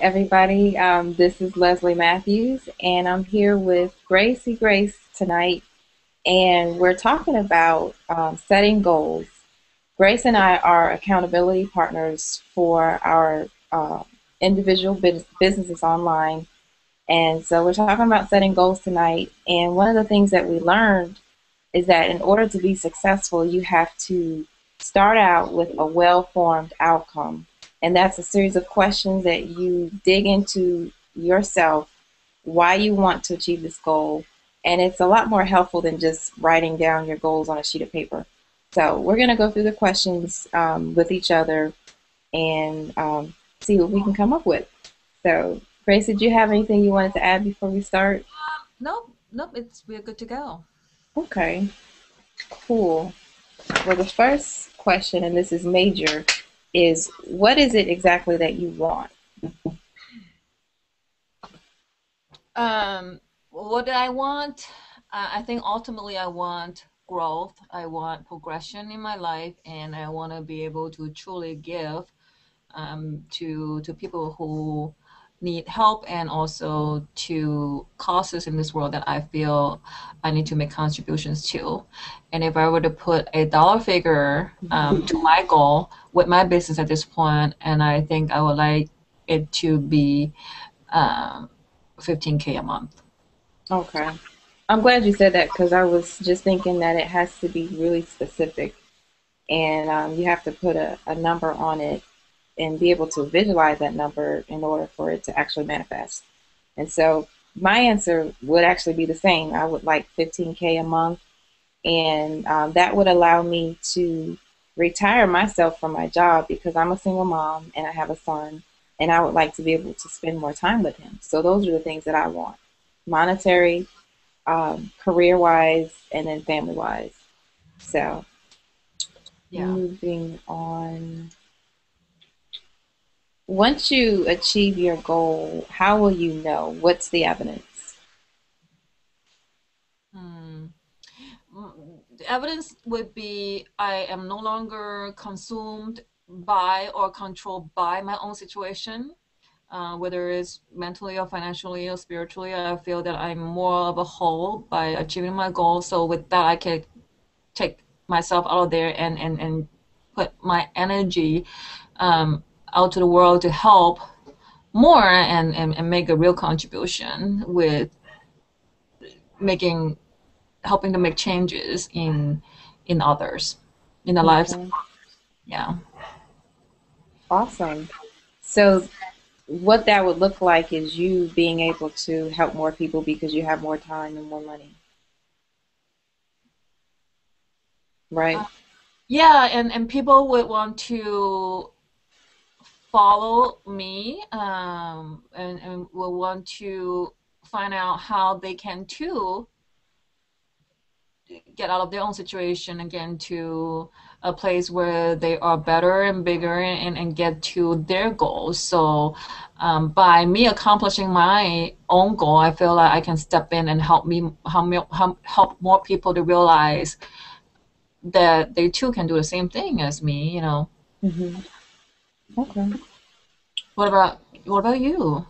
everybody. Um, this is Leslie Matthews, and I'm here with Gracie Grace tonight, and we're talking about um, setting goals. Grace and I are accountability partners for our uh, individual businesses online, and so we're talking about setting goals tonight. And one of the things that we learned is that in order to be successful, you have to start out with a well-formed outcome and that's a series of questions that you dig into yourself, why you want to achieve this goal. And it's a lot more helpful than just writing down your goals on a sheet of paper. So we're going to go through the questions um, with each other and um, see what we can come up with. So, Grace, did you have anything you wanted to add before we start? Nope, nope. It's we're good to go. Okay, cool. Well, the first question, and this is major, is what is it exactly that you want? Um, what do I want? Uh, I think ultimately I want growth. I want progression in my life, and I want to be able to truly give um, to to people who need help and also to causes in this world that I feel I need to make contributions to. And if I were to put a dollar figure um, to my goal with my business at this point, and I think I would like it to be um, 15K a month. Okay. I'm glad you said that because I was just thinking that it has to be really specific and um, you have to put a, a number on it and be able to visualize that number in order for it to actually manifest. And so my answer would actually be the same. I would like 15K a month, and um, that would allow me to retire myself from my job because I'm a single mom and I have a son, and I would like to be able to spend more time with him. So those are the things that I want monetary, um, career wise, and then family wise. So, yeah. moving on once you achieve your goal, how will you know? What's the evidence? Hmm. The evidence would be I am no longer consumed by or controlled by my own situation, uh, whether it's mentally or financially or spiritually. I feel that I'm more of a whole by achieving my goal. So with that, I can take myself out of there and and and put my energy um, out to the world to help more and, and, and make a real contribution with making helping to make changes in in others in the okay. lives yeah. Awesome. So what that would look like is you being able to help more people because you have more time and more money. Right? Uh, yeah and and people would want to follow me um, and, and will want to find out how they can too get out of their own situation again to a place where they are better and bigger and, and get to their goals. So um, by me accomplishing my own goal, I feel like I can step in and help me help, help more people to realize that they too can do the same thing as me, you know. Mm-hmm. Okay. What about what about you?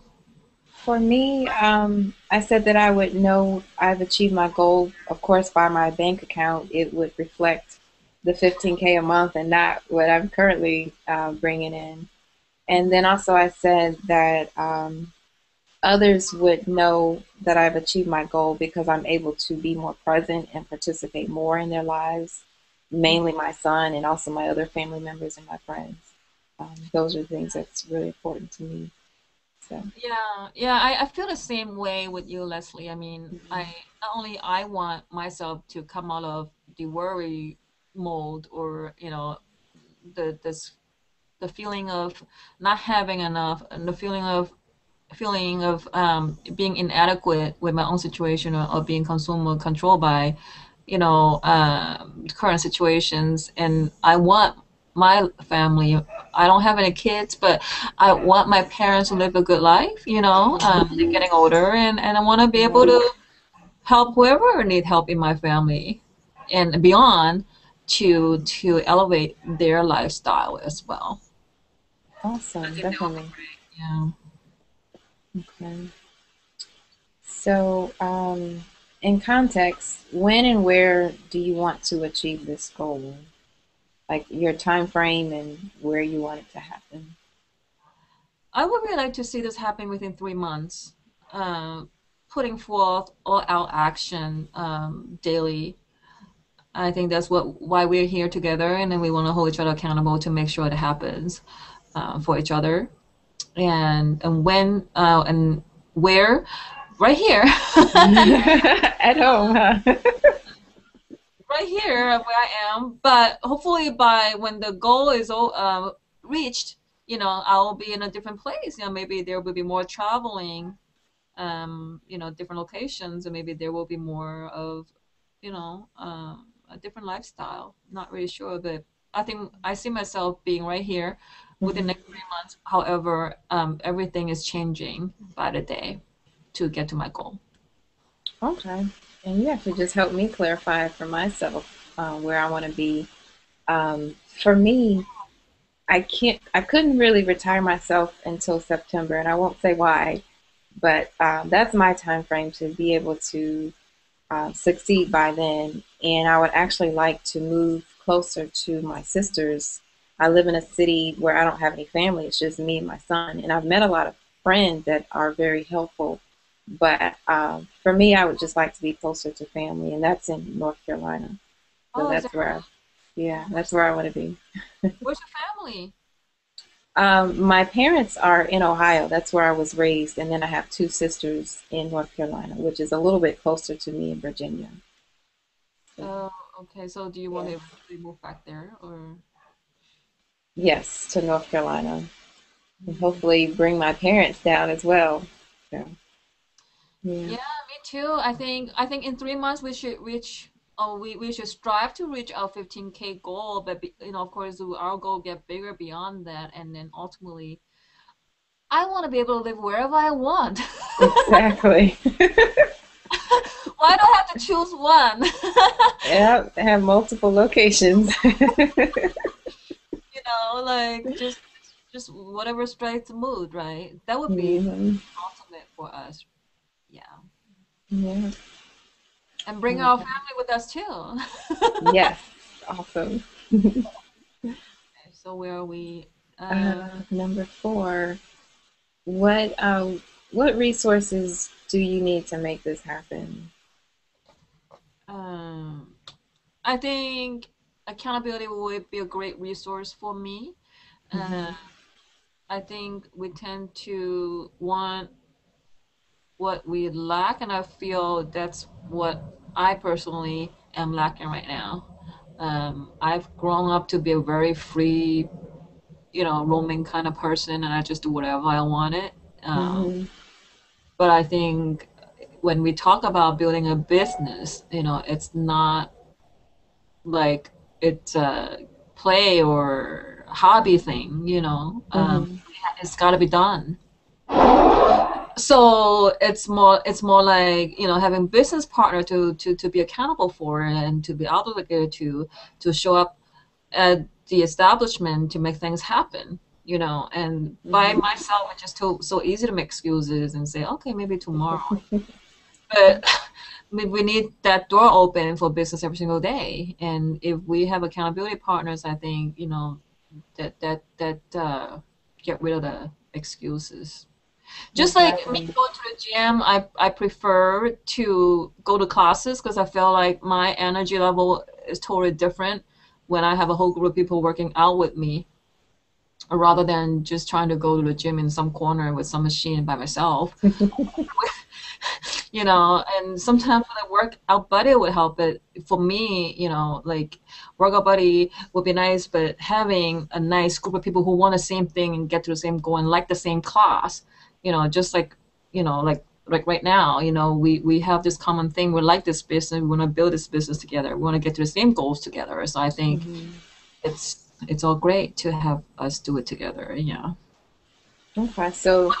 For me, um, I said that I would know I've achieved my goal. Of course, by my bank account, it would reflect the 15k a month and not what I'm currently uh, bringing in. And then also, I said that um, others would know that I've achieved my goal because I'm able to be more present and participate more in their lives, mainly my son and also my other family members and my friends um, those are things that's really important to me. So. Yeah, yeah, I, I feel the same way with you, Leslie. I mean, mm-hmm. I not only I want myself to come out of the worry mode or you know the this the feeling of not having enough and the feeling of feeling of um, being inadequate with my own situation or, or being consumed or controlled by you know uh, current situations and i want my family. I don't have any kids, but I want my parents to live a good life. You know, um, they're getting older, and, and I want to be able to help whoever need help in my family and beyond to to elevate their lifestyle as well. Awesome, definitely. Yeah. Okay. So, um, in context, when and where do you want to achieve this goal? Like your time frame and where you want it to happen. I would really like to see this happen within three months. Uh, putting forth all out action um, daily. I think that's what why we're here together, and then we want to hold each other accountable to make sure it happens uh, for each other. And and when uh, and where, right here. At home, huh? right here where I am. But hopefully, by when the goal is uh, reached, you know, I'll be in a different place. You know, maybe there will be more traveling, um, you know, different locations, and maybe there will be more of, you know, um, a different lifestyle. Not really sure, but I think I see myself being right here within the next three months. However, um, everything is changing by the day to get to my goal. Okay. And you to just help me clarify for myself uh, where I want to be. Um, for me, I can't. I couldn't really retire myself until September, and I won't say why, but um, that's my time frame to be able to uh, succeed by then. And I would actually like to move closer to my sisters. I live in a city where I don't have any family. It's just me and my son, and I've met a lot of friends that are very helpful but um, for me, I would just like to be closer to family, and that's in North Carolina. So oh, that's that where, I, yeah, that's where I want to be. Where's your family? Um, my parents are in Ohio. That's where I was raised, and then I have two sisters in North Carolina, which is a little bit closer to me in Virginia. Oh, okay. So, do you want yeah. to move back there, or? Yes, to North Carolina, and hopefully bring my parents down as well. So. Yeah. yeah, me too. I think I think in three months we should reach Oh, we, we should strive to reach our 15k goal, but you know, of course, our goal get bigger beyond that, and then ultimately, I want to be able to live wherever I want. exactly. Why do I have to choose one? yeah, have multiple locations. you know, like just just whatever strikes the mood, right? That would be mm-hmm. ultimate for us. Yeah. And bring our family with us too. yes. Awesome. okay, so where are we? Uh, uh, number four. What um what resources do you need to make this happen? Um, I think accountability would be a great resource for me. Mm-hmm. Uh, I think we tend to want what we lack, and I feel that's what I personally am lacking right now. Um, I've grown up to be a very free, you know, roaming kind of person, and I just do whatever I wanted. Um, mm-hmm. But I think when we talk about building a business, you know, it's not like it's a play or hobby thing, you know. Um, mm-hmm. Um, it's got to be done so it's more it's more like you know having business partner to to to be accountable for and to be obligated to to show up at the establishment to make things happen you know and mm-hmm. by myself it's just too, so easy to make excuses and say okay maybe tomorrow. But we need that door open for business every single day. And if we have accountability partners i think you know that that that uh, get rid of the excuses just exactly. like me going to the gym, I, I prefer to go to classes because I feel like my energy level is totally different when I have a whole group of people working out with me rather than just trying to go to the gym in some corner with some machine by myself. you know, and sometimes the workout buddy would help. But for me, you know, like workout buddy would be nice, but having a nice group of people who want the same thing and get to the same goal and like the same class you know, just like, you know, like like right now, you know, we we have this common thing. We like this business. We want to build this business together. We want to get to the same goals together. So I think mm-hmm. it's it's all great to have us do it together. Yeah. Okay, so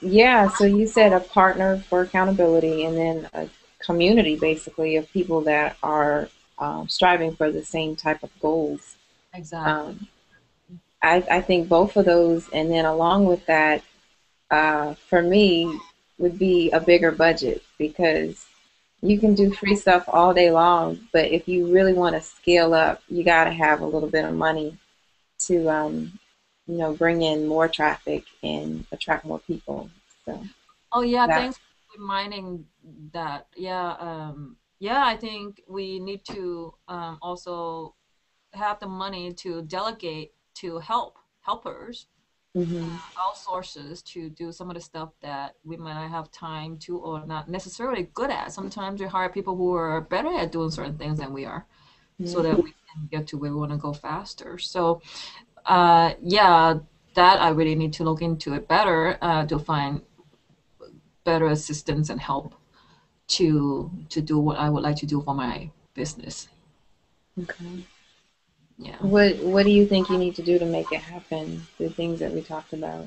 yeah, so you said a partner for accountability, and then a community basically of people that are um, striving for the same type of goals. Exactly. Um, I, I think both of those, and then along with that, uh, for me would be a bigger budget because you can do free stuff all day long, but if you really want to scale up, you got to have a little bit of money to, um, you know, bring in more traffic and attract more people. So. Oh yeah, that. thanks for reminding that. Yeah, um, yeah, I think we need to um, also have the money to delegate to help helpers mm-hmm. outsources to do some of the stuff that we might not have time to or not necessarily good at. Sometimes we hire people who are better at doing certain things than we are, mm-hmm. so that we can get to where we want to go faster. So, uh, yeah, that I really need to look into it better uh, to find better assistance and help to to do what I would like to do for my business. Okay. Yeah. What What do you think you need to do to make it happen? The things that we talked about.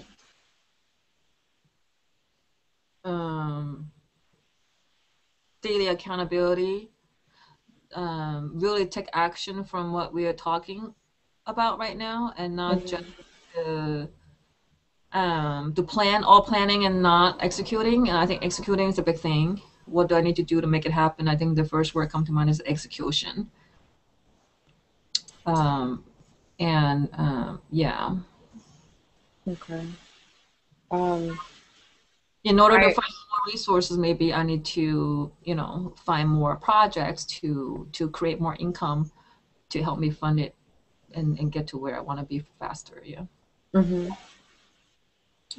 Um, daily accountability. Um, really take action from what we are talking about right now, and not mm-hmm. just the um, to plan all planning and not executing. And I think executing is a big thing. What do I need to do to make it happen? I think the first word come to mind is execution. Um, and um, yeah. Okay. Um, in order I, to find more resources, maybe I need to, you know, find more projects to to create more income to help me fund it and, and get to where I want to be faster. Yeah. Mm-hmm.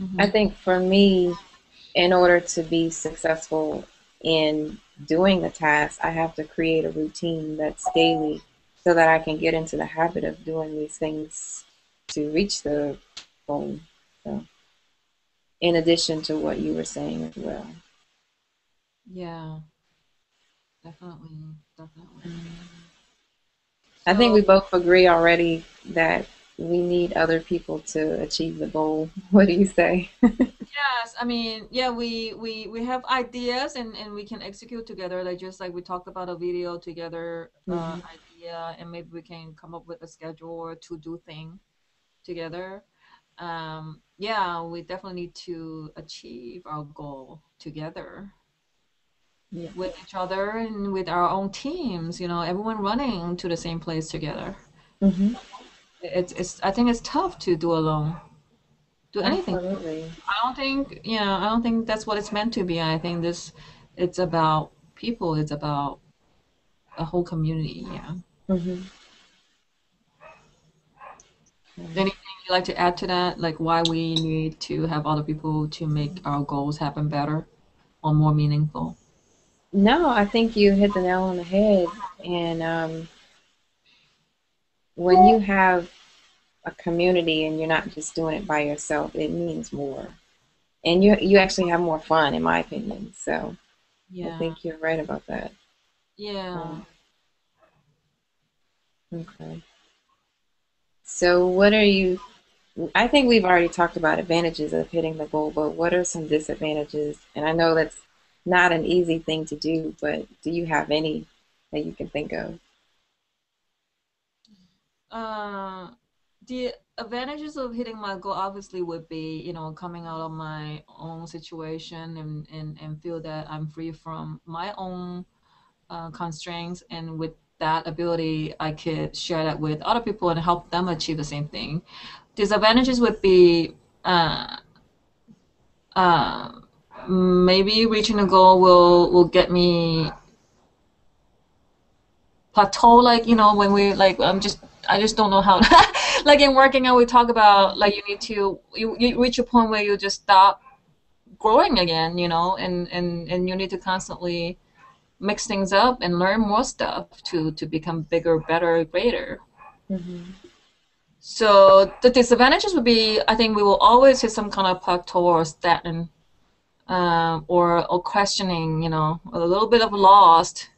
Mm-hmm. I think for me, in order to be successful in doing the task, I have to create a routine that's daily so that I can get into the habit of doing these things to reach the goal. So, in addition to what you were saying as well. Yeah, definitely, definitely. I think we both agree already that we need other people to achieve the goal. What do you say? yes, I mean, yeah, we we we have ideas and and we can execute together. Like just like we talked about a video together, uh, mm-hmm. Idea and maybe we can come up with a schedule or to do thing together um, yeah we definitely need to achieve our goal together yeah. with each other and with our own teams you know everyone running to the same place together mm-hmm. it's, it's i think it's tough to do alone do anything Absolutely. i don't think you know i don't think that's what it's meant to be i think this it's about people it's about a whole community yeah Mm-hmm. Anything you'd like to add to that? Like why we need to have other people to make our goals happen better or more meaningful? No, I think you hit the nail on the head. And um, when you have a community and you're not just doing it by yourself, it means more. And you you actually have more fun, in my opinion. So yeah. I think you're right about that. Yeah. Um, Okay. So, what are you? I think we've already talked about advantages of hitting the goal, but what are some disadvantages? And I know that's not an easy thing to do, but do you have any that you can think of? Uh, the advantages of hitting my goal obviously would be, you know, coming out of my own situation and, and, and feel that I'm free from my own uh, constraints and with that ability, I could share that with other people and help them achieve the same thing. Disadvantages would be uh, uh, maybe reaching a goal will will get me plateau. Like you know, when we like, I'm just I just don't know how. like in working out, we talk about like you need to you, you reach a point where you just stop growing again. You know, and and and you need to constantly mix things up and learn more stuff to to become bigger, better, greater. Mm-hmm. So the disadvantages would be, I think we will always hit some kind of plateau or stagnant, um, or or questioning, you know, a little bit of lost,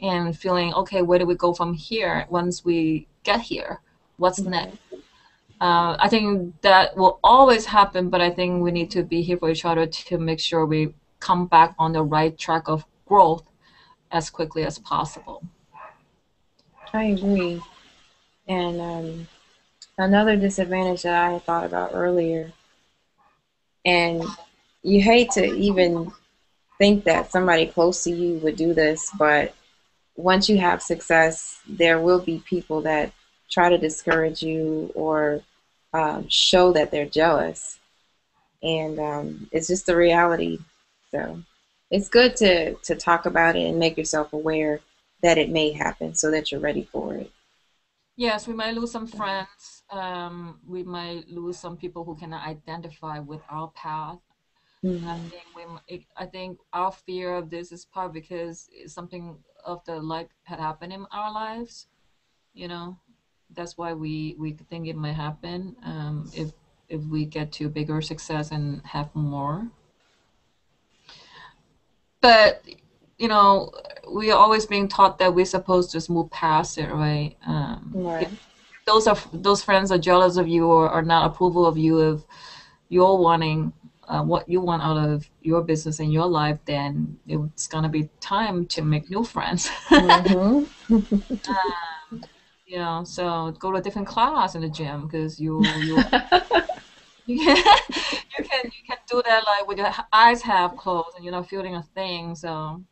and feeling okay, where do we go from here? Once we get here, what's mm-hmm. next? Uh, I think that will always happen, but I think we need to be here for each other to make sure we come back on the right track of growth as quickly as possible. I agree. And um, another disadvantage that I had thought about earlier And you hate to even think that somebody close to you would do this, but once you have success, there will be people that try to discourage you or um, show that they're jealous. And um, it's just the reality. So it's good to, to talk about it and make yourself aware that it may happen so that you're ready for it. Yes, we might lose some friends. Um, we might lose some people who cannot identify with our path. Mm-hmm. I think we, I think our fear of this is part because something of the like had happened in our lives. You know, that's why we we think it might happen um, if if we get to bigger success and have more. But you know, we're always being taught that we're supposed to just move past it, right? Um, right. those are those friends are jealous of you or are not approval of you if you're wanting uh, what you want out of your business and your life, then it's gonna be time to make new friends. mm-hmm. um, you know, so go to a different class in the gym because you you you can you can you can do that like with your eyes half closed and you're not feeling a thing. So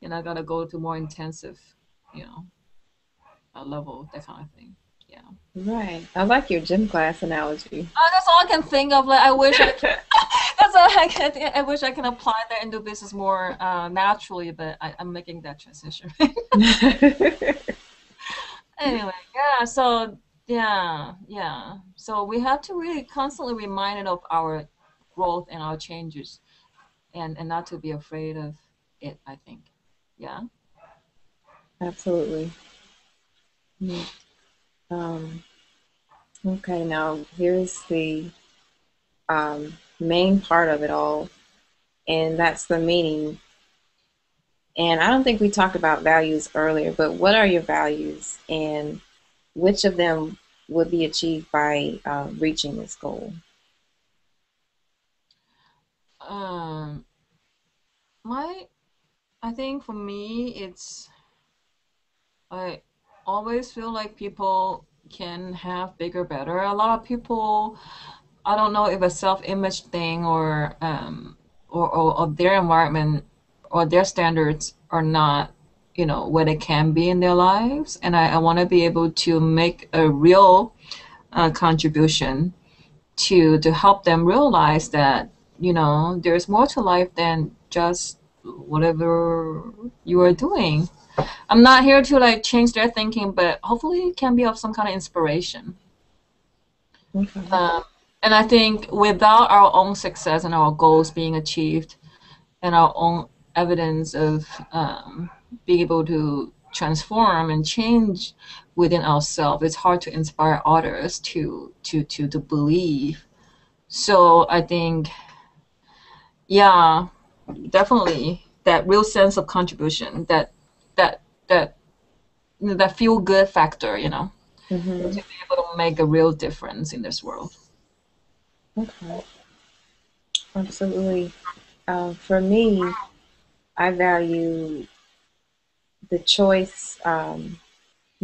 you're not gonna go to more intensive, you know, level that kind of thing. Yeah. Right. I like your gym class analogy. Oh, that's all I can think of. Like I wish I could. that's all I can. I wish I can apply that into business more uh, naturally, but I, am making that transition. anyway, yeah. So yeah, yeah. So we have to really constantly remind it of our growth and our changes, and and not to be afraid of it. I think. Yeah. Absolutely. Mm. Um, okay, now here's the um, main part of it all, and that's the meaning. And I don't think we talked about values earlier, but what are your values, and which of them would be achieved by uh, reaching this goal? Um, my, I think for me, it's I always feel like people can have bigger, better. A lot of people, I don't know if a self-image thing or um, or, or, or their environment or their standards are not, you know, what it can be in their lives. And I, I want to be able to make a real uh, contribution to to help them realize that you know there's more to life than just whatever you are doing I'm not here to like change their thinking, but hopefully it can be of some kind of inspiration. Okay. Um, and I think without our own success and our goals being achieved, and our own evidence of um, being able to transform and change within ourselves, it's hard to inspire others to to to to believe. So I think, yeah, definitely that real sense of contribution that that that that feel good factor, you know, mm-hmm. to be able to make a real difference in this world. Okay, absolutely. Uh, for me, I value the choice, um,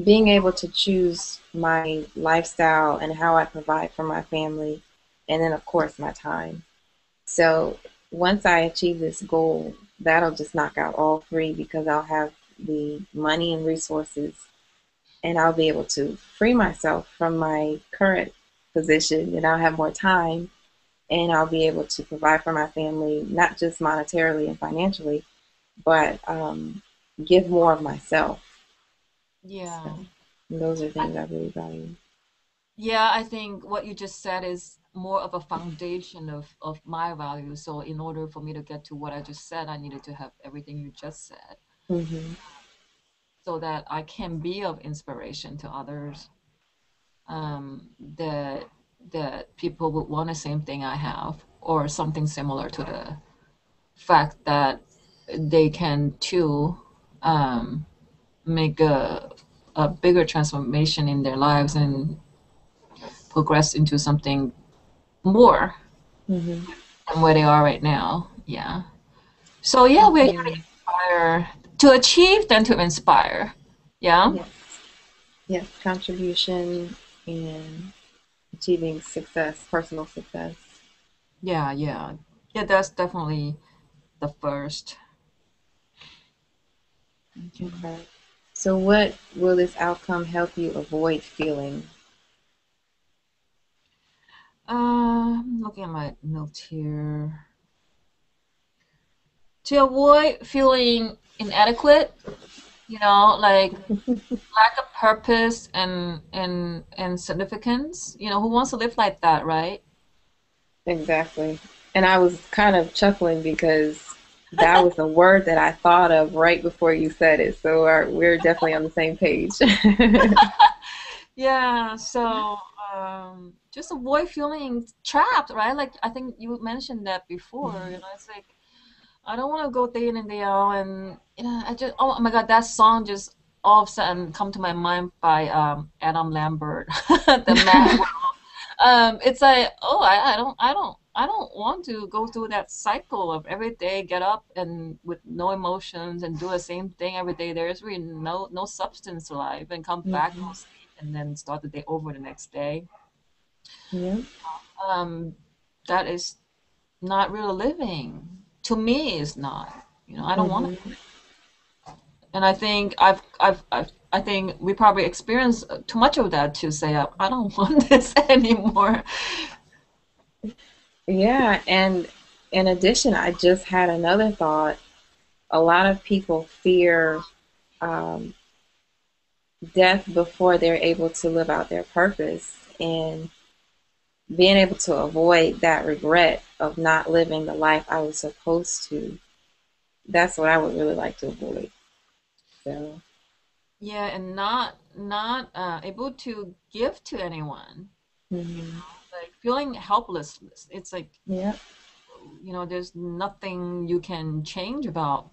being able to choose my lifestyle and how I provide for my family, and then of course my time. So once I achieve this goal, that'll just knock out all three because I'll have the money and resources, and I'll be able to free myself from my current position, and I'll have more time, and I'll be able to provide for my family, not just monetarily and financially, but um, give more of myself. Yeah. So, those are things I, I really value. Yeah, I think what you just said is more of a foundation of, of my values. So in order for me to get to what I just said, I needed to have everything you just said mm-hmm. so that I can be of inspiration to others. Um, that that people would want the same thing I have, or something similar to the fact that they can too um, make a a bigger transformation in their lives and progress into something more mm-hmm. than where they are right now. Yeah. So yeah, we're here to inspire to achieve than to inspire. Yeah. Yes. Yes. Contribution and achieving success, personal success. Yeah, yeah. Yeah, that's definitely the first. Okay. So, what will this outcome help you avoid feeling? Uh, I'm looking at my notes here. To avoid feeling inadequate, you know, like lack of purpose and and and significance. You know, who wants to live like that, right? Exactly. And I was kind of chuckling because that was a word that I thought of right before you said it. So our, we're definitely on the same page. Yeah, so um, just avoid feeling trapped, right? Like I think you mentioned that before. You know, it's like I don't want to go day in and day out, and you know, I just oh my God, that song just all of a sudden come to my mind by um, Adam Lambert, the man. Um, it's like oh, I, I don't, I don't, I don't want to go through that cycle of every day get up and with no emotions and do the same thing every day. There is really no no substance to life, and come back hmm and then start the day over the next day. Yeah. Um, that is not real living. To me, it's not. You know, I don't want hmm And I think I've, I've, I've, I think we probably experienced too much of that to say, I I don't want this anymore. Yeah. And in addition, I just had another thought. A lot of people fear um, death before they're able to live out their purpose. And being able to avoid that regret of not living the life I was supposed to, that's what I would really like to avoid. So, Yeah, and not, not uh, able to give to anyone. You mhm. know, feeling helpless. It's like, yeah. you know, there's nothing you can change about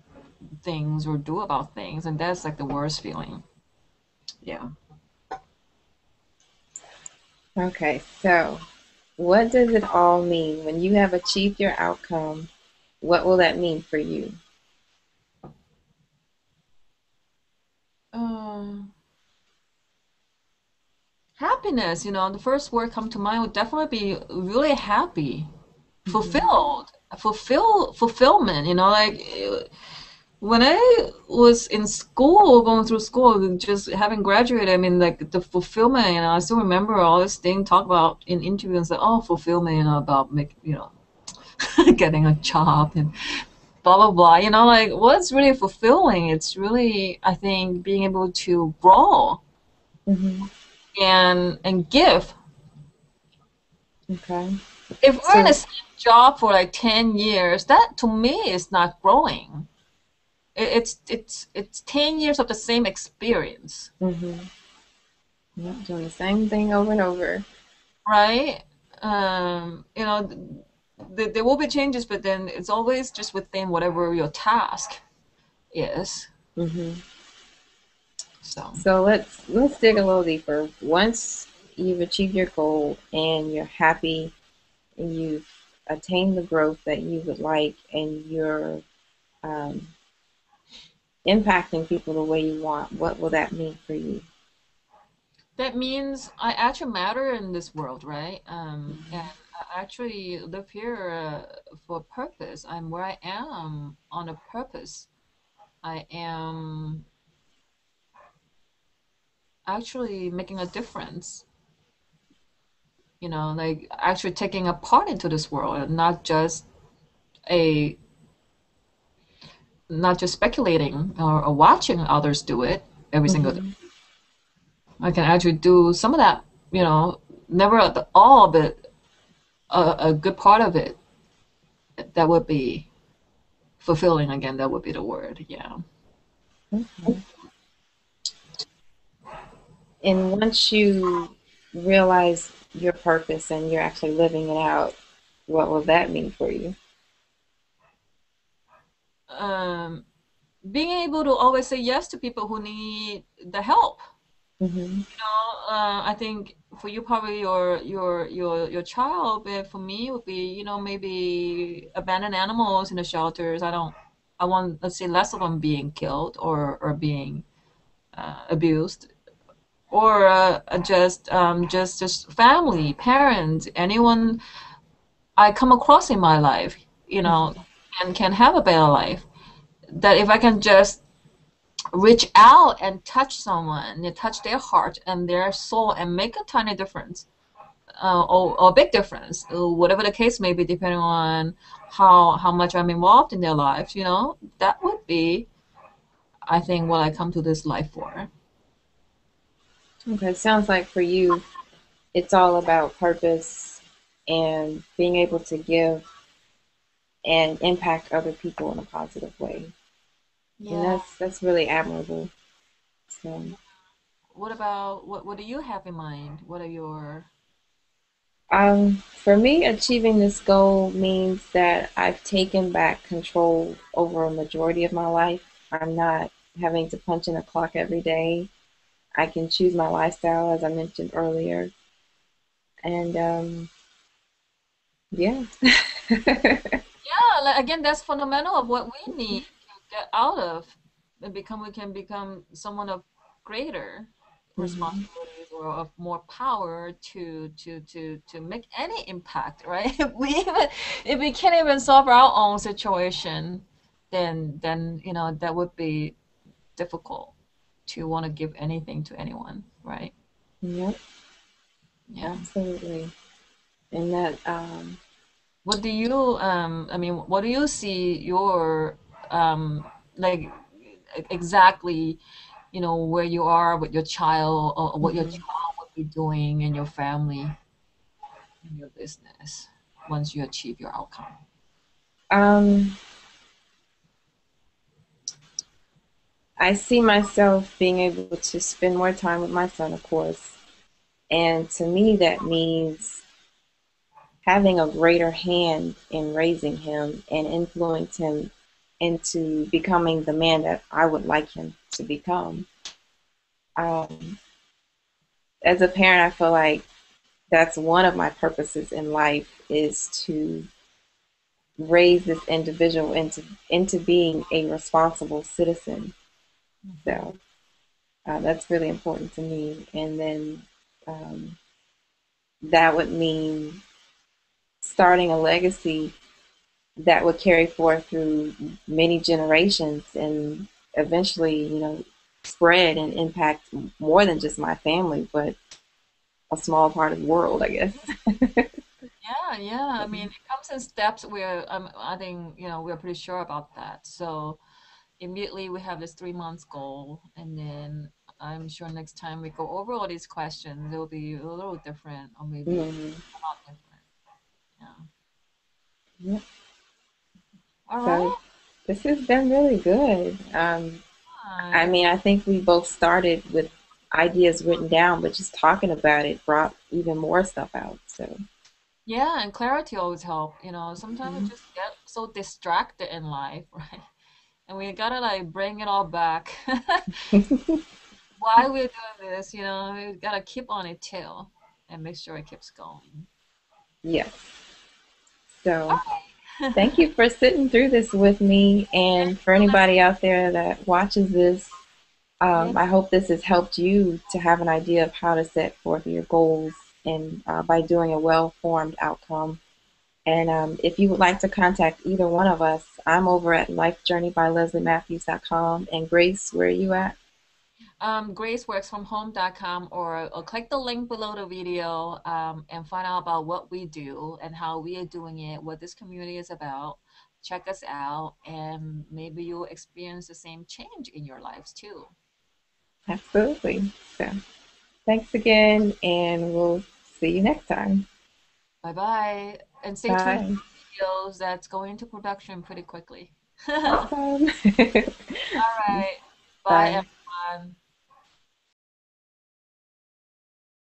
things or do about things, and that's like the worst feeling. Yeah. Okay. So, what does it all mean when you have achieved your outcome? What will that mean for you? Um, happiness, you know, the first word come to mind would definitely be really happy, fulfilled, fulfill, fulfillment, you know, like when I was in school, going through school, just having graduated, I mean, like the fulfillment, you know, I still remember all this thing talk about in interviews, like, oh, fulfillment, you know, about make, you know, getting a job and blah blah blah. You know, like what's really fulfilling? It's really, I think, being able to grow hmm and and give. Okay. If we're in the same job for like 10 years, that to me is not growing. It, it's it's it's 10 years of the same experience, hmm yeah, doing the same thing over and over. right? Um, you know, th there will be changes, but then it's always just within whatever your task is. hmm So, So let's let's dig a little deeper. Once you've achieved your goal and you're happy and you've attained the growth that you would like and you're um, impacting people the way you want, what will that mean for you? that means I actually matter in this world, right? Um, and hmm I actually live here uh, for a purpose. I'm where I am on a purpose. I am actually making a difference, you know, like actually taking a part into this world and not just a not just speculating or, or watching others do it every single mm-hmm. day. I can actually do some of that, you know, never at all, but a, a good part of it. That would be fulfilling again. That would be the word. Yeah. Okay. And once you realize your purpose and you're actually living it out, what will that mean for you? Um, being able to always say yes to people who need the help. hmm You know, uh, I think for you probably your your your your child, but for me it would be you know maybe abandoned animals in the shelters. I don't. I want let's say less of them being killed or or being uh, abused or uh, just um, just just family, parents, anyone I come across in my life, you know, and can have a better life. That if I can just reach out and touch someone, and touch their heart and their soul, and make a tiny difference, uh, or, or a big difference, uh, whatever the case may be, depending on how how much I'm involved in their lives, you know, that would be, I think, what I come to this life for. Okay, sounds like for you, it's all about purpose and being able to give and impact other people in a positive way. Yeah. And that's that's really admirable. So what about what what do you have in mind? What are your um, for me, achieving this goal means that I've taken back control over a majority of my life. I'm not having to punch in a clock every day. I can choose my lifestyle, as I mentioned earlier. And um, yeah. yeah, again, that's fundamental of what we need to get out of and become. We can become someone of greater mm-hmm. responsibilities or of more power to to to to make any impact. Right? if we even if we can't even solve our own situation, then then you know that would be difficult to want to give anything to anyone. Right? Yep. Yeah. Absolutely. And that um, what do you um i mean what do you see your um like exactly you know where you are with your child or what your mm-hmm. child would be doing in your family in your business once you achieve your outcome um i see myself being able to spend more time with my son of course and to me that means having a greater hand in raising him and influence him into becoming the man that I would like him to become. Um, as a parent, I feel like that's one of my purposes in life is to raise this individual into into being a responsible citizen. So uh, that's really important to me. And then um, that would mean starting a legacy that would carry forth through many generations and eventually, you know, spread and impact more than just my family, but a small part of the world, I guess. yeah, yeah. I mean, it comes in steps. We're, um, I think, you know, we're pretty sure about that. So immediately we have this three months goal, and then I'm sure next time we go over all these questions, it'll be a little different, or maybe mm-hmm. not different. Yeah. All so right. this has been really good. Um, I mean, I think we both started with ideas written down, but just talking about it brought even more stuff out. So. Yeah, and clarity always helps. You know, sometimes mm-hmm. we just get so distracted in life, right? And we gotta like bring it all back. Why we're doing this, you know, we gotta keep on it too, and make sure it keeps going. Yes. So thank you for sitting through this with me. And for anybody out there that watches this, um, I hope this has helped you to have an idea of how to set forth your goals and uh, by doing a well formed outcome. And um, if you would like to contact either one of us, I'm over at lifejourneybylesliematthews.com. And Grace, where are you at? um, graceworksfromhome.com or, or click the link below the video um, and find out about what we do and how we are doing it, what this community is about. Check us out, and maybe you'll experience the same change in your lives too. Absolutely. So, thanks again, and we'll see you next time. Bye bye. And stay Bye. tuned for videos that's going into production pretty quickly. awesome. All right. Bye. Bye.